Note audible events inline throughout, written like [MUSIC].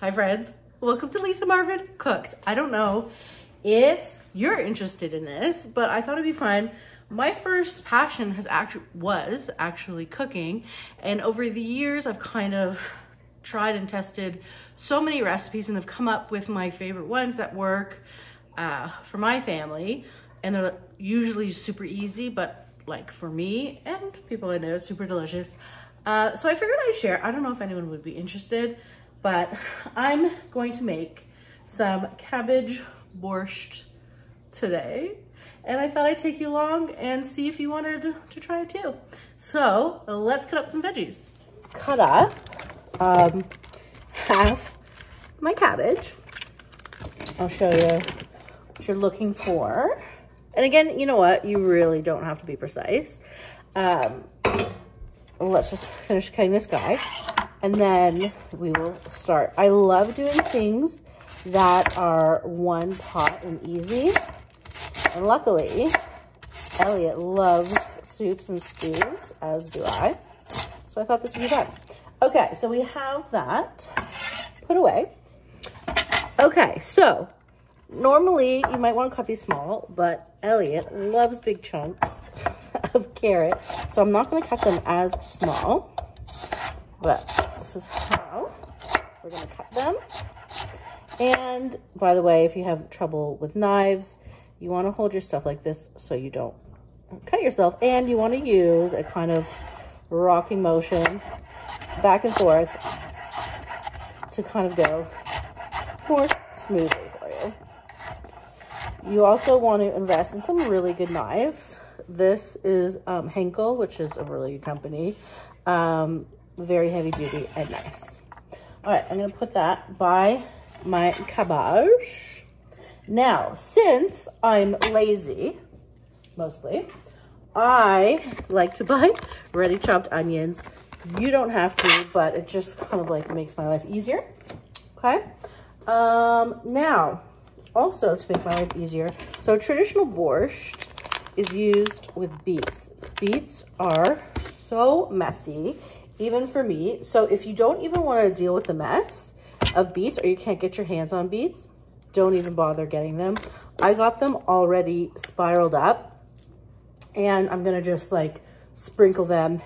Hi friends, welcome to Lisa Marvin Cooks. I don't know if you're interested in this, but I thought it'd be fun. My first passion has actually was actually cooking, and over the years I've kind of tried and tested so many recipes and have come up with my favorite ones that work uh, for my family, and they're usually super easy, but like for me and people I know, super delicious. Uh, so I figured I'd share. I don't know if anyone would be interested but [LAUGHS] I'm going to make some cabbage borscht today. And I thought I'd take you along and see if you wanted to try it too. So let's cut up some veggies. Cut up um, half my cabbage. I'll show you what you're looking for. And again, you know what? You really don't have to be precise. Um, let's just finish cutting this guy and then we will start. I love doing things that are one pot and easy. And luckily, Elliot loves soups and stews, as do I. So I thought this would be fun. Okay, so we have that put away. Okay, so normally you might want to cut these small, but Elliot loves big chunks [LAUGHS] of carrot. So I'm not going to cut them as small, but this is how we're gonna cut them. And by the way, if you have trouble with knives, you wanna hold your stuff like this so you don't cut yourself. And you wanna use a kind of rocking motion back and forth to kind of go more smoothly for you. You also want to invest in some really good knives. This is um, Henkel, which is a really good company. Um, very heavy duty and nice. All right, I'm gonna put that by my cabbage. Now, since I'm lazy, mostly, I like to buy [LAUGHS] ready chopped onions. You don't have to, but it just kind of like makes my life easier, okay? Um, now, also to make my life easier, so traditional borscht is used with beets. Beets are so messy even for me. So if you don't even want to deal with the mess of beets or you can't get your hands on beets, don't even bother getting them. I got them already spiraled up and I'm going to just like sprinkle them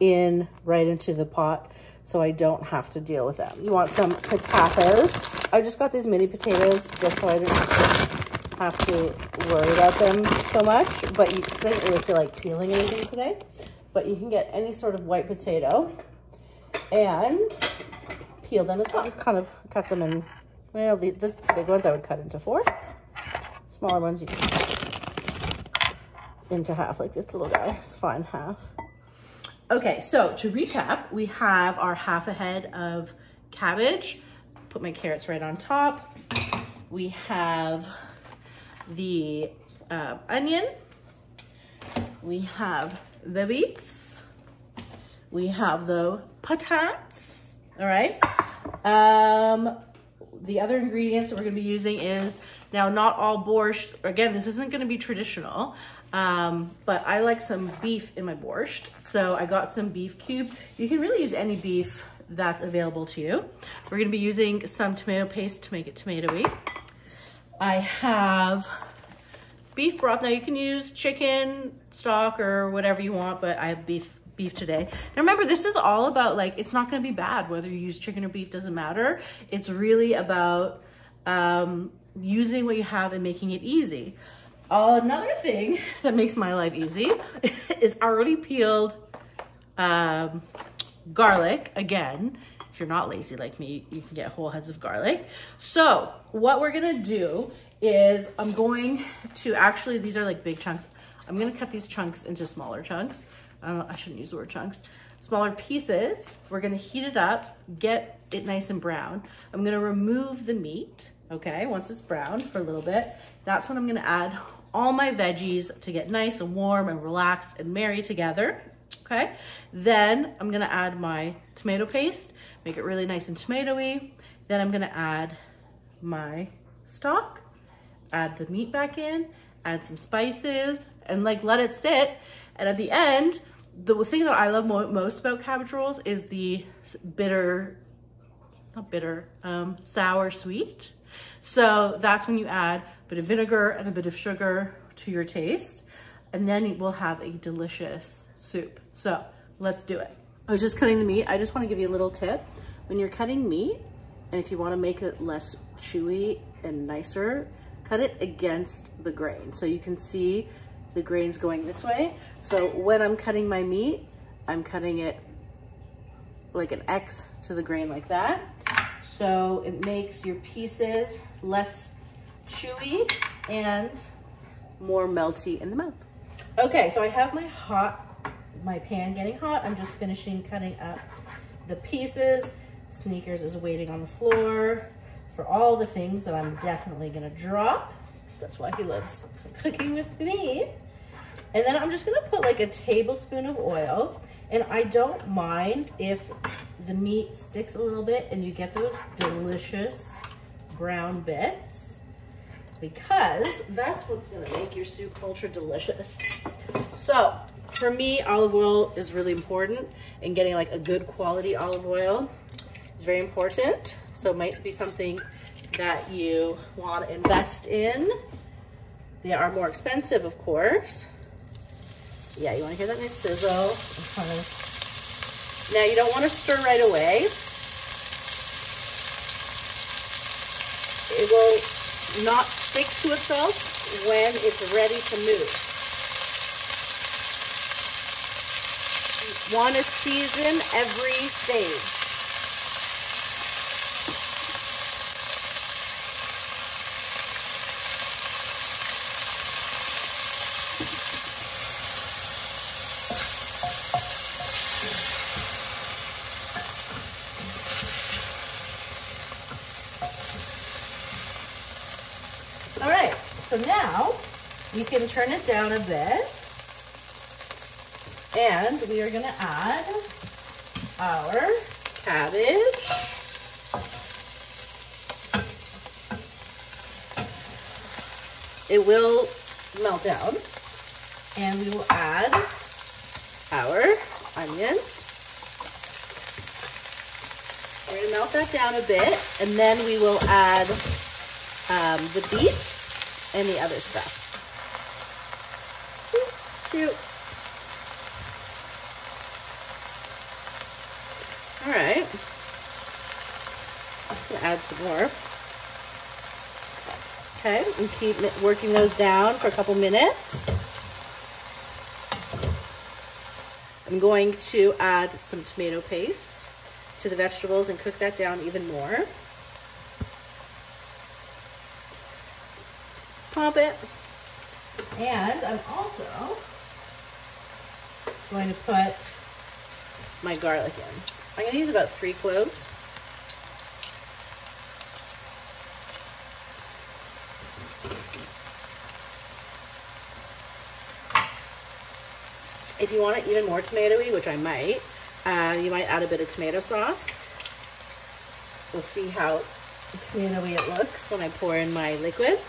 in right into the pot so I don't have to deal with them. You want some potatoes. I just got these mini potatoes just so I didn't have to worry about them so much, but you, I didn't really feel like peeling anything today but you can get any sort of white potato and peel them as well. Just kind of cut them in, well, the, the big ones I would cut into four. Smaller ones you can cut into half, like this little guy. It's fine, half. Okay, so to recap, we have our half a head of cabbage. Put my carrots right on top. We have the uh, onion. We have the beets. We have the patates, all right? Um, the other ingredients that we're gonna be using is, now not all borscht, again, this isn't gonna be traditional, um, but I like some beef in my borscht. So I got some beef cube. You can really use any beef that's available to you. We're gonna be using some tomato paste to make it tomatoey. I have beef broth. Now you can use chicken stock or whatever you want, but I have beef beef today. Now remember, this is all about like, it's not gonna be bad whether you use chicken or beef, doesn't matter. It's really about um, using what you have and making it easy. Another thing [LAUGHS] that makes my life easy [LAUGHS] is already peeled um, garlic. Again, if you're not lazy like me, you can get whole heads of garlic. So what we're gonna do is I'm going to actually, these are like big chunks. I'm gonna cut these chunks into smaller chunks. I, I shouldn't use the word chunks. Smaller pieces. We're gonna heat it up, get it nice and brown. I'm gonna remove the meat, okay, once it's brown for a little bit. That's when I'm gonna add all my veggies to get nice and warm and relaxed and merry together, okay? Then I'm gonna add my tomato paste, make it really nice and tomatoey. Then I'm gonna add my stock add the meat back in, add some spices, and like let it sit. And at the end, the thing that I love mo most about cabbage rolls is the bitter, not bitter, um, sour sweet. So that's when you add a bit of vinegar and a bit of sugar to your taste. And then we'll have a delicious soup. So let's do it. I was just cutting the meat. I just wanna give you a little tip. When you're cutting meat, and if you wanna make it less chewy and nicer, cut it against the grain. So you can see the grains going this way. So when I'm cutting my meat, I'm cutting it like an X to the grain like that. So it makes your pieces less chewy and more melty in the mouth. Okay, so I have my hot, my pan getting hot. I'm just finishing cutting up the pieces. Sneakers is waiting on the floor for all the things that I'm definitely gonna drop. That's why he loves cooking with me. And then I'm just gonna put like a tablespoon of oil. And I don't mind if the meat sticks a little bit and you get those delicious brown bits because that's what's gonna make your soup ultra delicious. So for me, olive oil is really important and getting like a good quality olive oil is very important. So it might be something that you want to invest in. They are more expensive, of course. Yeah, you want to hear that nice sizzle? Now, you don't want to stir right away. It will not stick to itself when it's ready to move. You want to season every stage. All right, so now you can turn it down a bit and we are gonna add our cabbage. It will melt down and we will add our onions. We're gonna melt that down a bit and then we will add um, the beets the other stuff. Cute. All right. add some more. Okay, and keep working those down for a couple minutes. I'm going to add some tomato paste to the vegetables and cook that down even more. Pop it. And I'm also going to put my garlic in. I'm going to use about three cloves. If you want it even more tomatoey, which I might, uh, you might add a bit of tomato sauce. We'll see how tomatoey it looks when I pour in my liquid.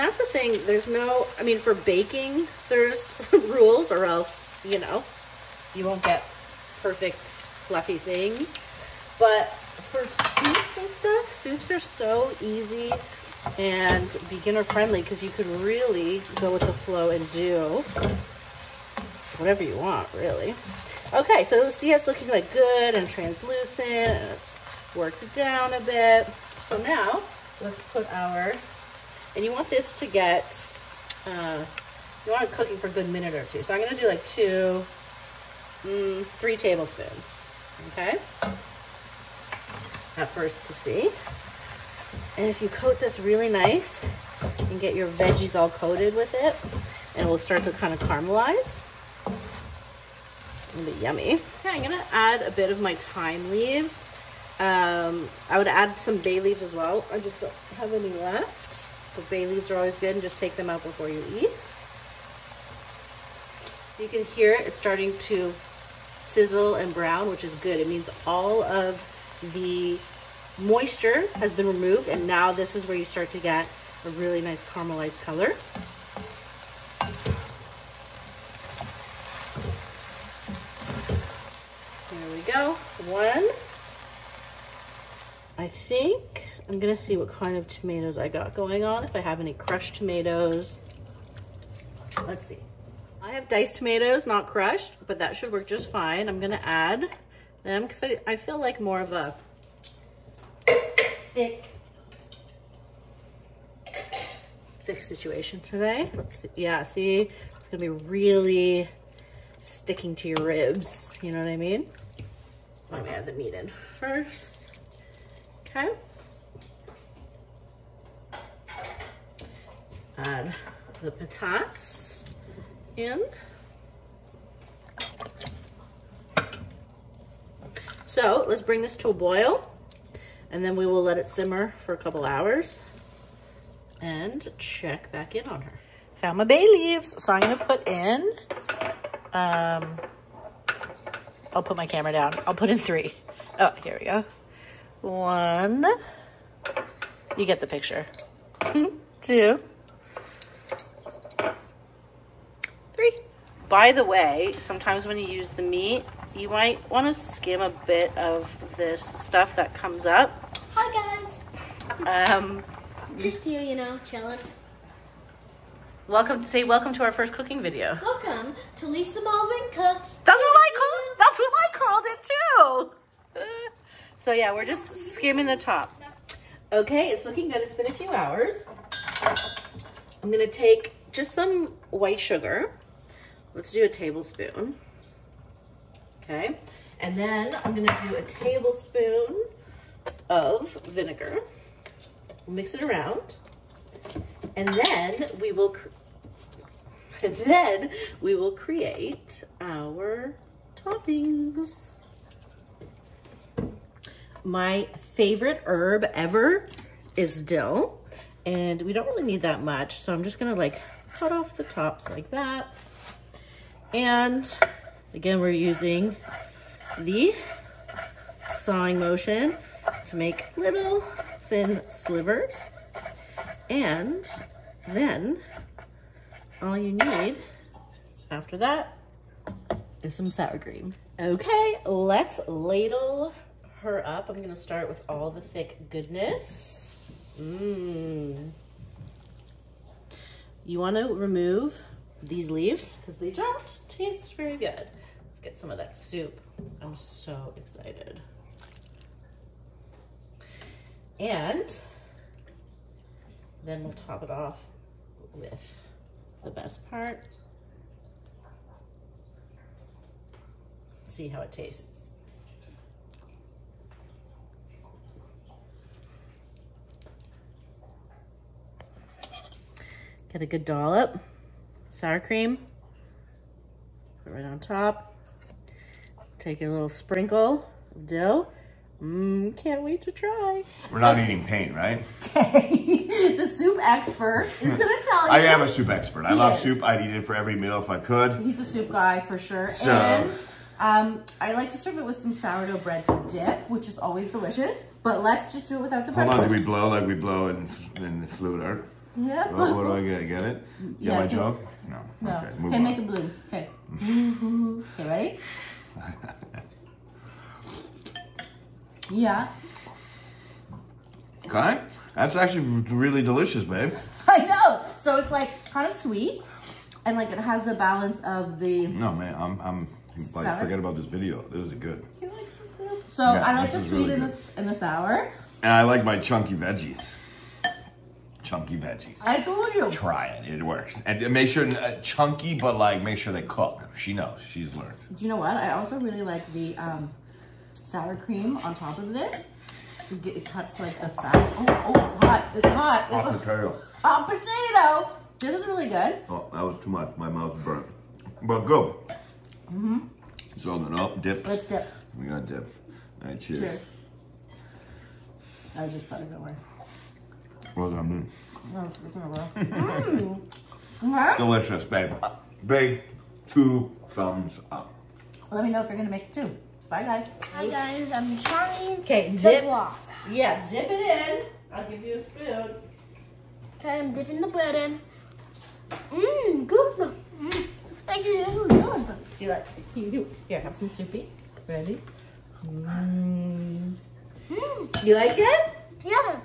That's the thing, there's no, I mean, for baking, there's [LAUGHS] rules or else, you know, you won't get perfect fluffy things. But for soups and stuff, soups are so easy and beginner friendly because you could really go with the flow and do whatever you want, really. Okay, so see it's looking like good and translucent and it's worked down a bit. So now let's put our and you want this to get, uh, you want it cooking for a good minute or two. So I'm going to do like two, mm, three tablespoons. Okay? At first to see. And if you coat this really nice and get your veggies all coated with it, and it will start to kind of caramelize. It'll be yummy. Okay, I'm gonna add a bit of my thyme leaves. Um, I would add some bay leaves as well. I just don't have any left. The bay leaves are always good and just take them out before you eat. You can hear it, it's starting to sizzle and brown, which is good. It means all of the moisture has been removed and now this is where you start to get a really nice caramelized color. There we go. One. I think I'm gonna see what kind of tomatoes I got going on. If I have any crushed tomatoes. Let's see. I have diced tomatoes, not crushed, but that should work just fine. I'm gonna add them because I, I feel like more of a thick, thick situation today. Let's see. Yeah, see, it's gonna be really sticking to your ribs. You know what I mean? Let me add the meat in first. Okay. Add the patatas in. So let's bring this to a boil and then we will let it simmer for a couple hours and check back in on her. Found my bay leaves, so I'm gonna put in, um, I'll put my camera down. I'll put in three. Oh, here we go. One, you get the picture. [LAUGHS] Two, By the way, sometimes when you use the meat, you might want to skim a bit of this stuff that comes up. Hi guys. Um, Just you, you know, chilling. welcome, to say welcome to our first cooking video. Welcome to Lisa Marvin Cooks. That's what I called. That's what I called it too. [LAUGHS] So yeah, we're just skimming the top. Okay, it's looking good. It's been a few hours. I'm gonna take just some white sugar. Let's do a tablespoon. Okay, and then I'm gonna do a tablespoon of vinegar. Mix it around, and then we will. [LAUGHS] And then we will create our toppings. My favorite herb ever is dill. And we don't really need that much. So I'm just gonna like cut off the tops like that. And again, we're using the sawing motion to make little thin slivers. And then all you need after that is some sour cream. Okay, let's ladle her up. I'm gonna start with all the thick goodness. Mmm. You wanna remove these leaves because they don't taste very good. Let's get some of that soup. I'm so excited. And then we'll top it off with the best part. See how it tastes. Get a good dollop, sour cream, put it right on top. Take a little sprinkle of dill. Mmm, can't wait to try. We're not eating paint, right? Okay, [LAUGHS] the soup expert is gonna tell you. I am a soup expert. I love Yes. soup. I'd eat it for every meal if I could. He's a soup guy for sure. So- And um, I like to serve it with some sourdough bread to dip, which is always delicious. But let's just do it without the bread. Hold on, do we blow like we blow in, in the fluid art? Yeah. What, what do I get? Get it? You Yeah, my okay. joke? No. Okay, Okay, on. make it blue. Okay. [LAUGHS] okay, ready? yeah. Okay. That's actually really delicious, babe. [LAUGHS] I know. So it's like kind of sweet, and like it has the balance of the. No, man, I'm, I'm like, Sour? forget about this video. This is good. He likes the soup. So Yeah, I like the sweet really and the and the sour. And I like my chunky veggies. Chunky veggies. I told you. Try it. It works. And make sure, uh, chunky, but like, make sure they cook. She knows. She's learned. Do you know what? I also really like the um, sour cream on top of this. It cuts like the fat. Oh, oh, it's hot. It's hot. Hot It's potato. hot potato. This is really good. Oh, that was too much. My mouth's burnt. But good. Mm-hmm. So then, oh, dip. Let's dip. We got dip. All right, cheers. Cheers. I was just don't worry. Well done, man. No, it's not well. Mmm. Okay. Delicious, babe. Big two thumbs up. Let me know if you're gonna make it too. Bye, guys. Hi guys, I'm trying Okay, to dip. off. Yeah, dip it in. I'll give you a spoon. Okay, I'm dipping the bread in. Mmm, good. Mmm. Thank you, this is good. You like? [LAUGHS] You do. Here, have some soupy. Ready? Mm. Mm, You like it? yeah.